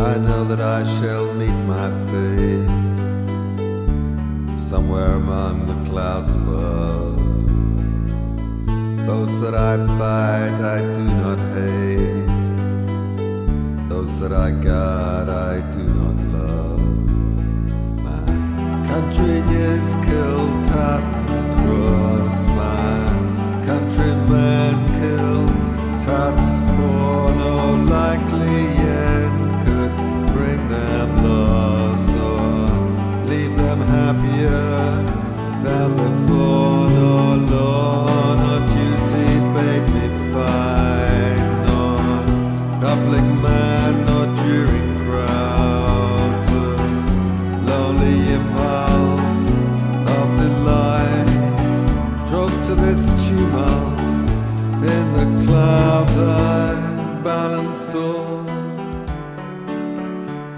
I know that I shall meet my fate somewhere among the clouds above. Those that I fight, I do not hate. Those that I guard, I do not love. My country is killed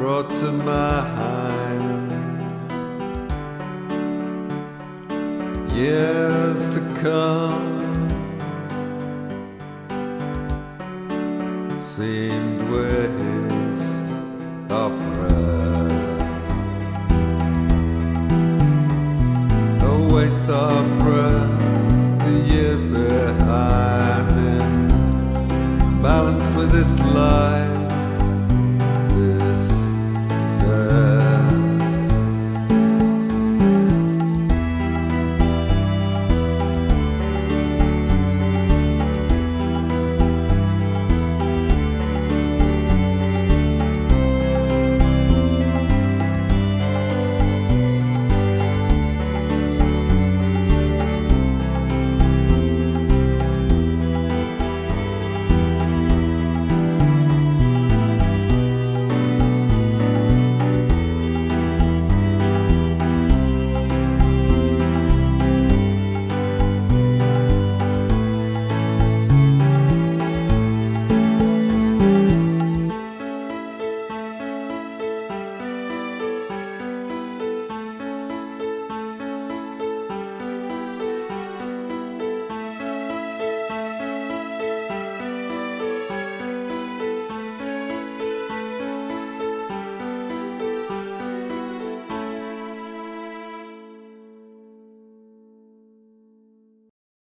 brought to my mind years to come. Seemed waste of breath. A waste of breath the years behind in balance with this life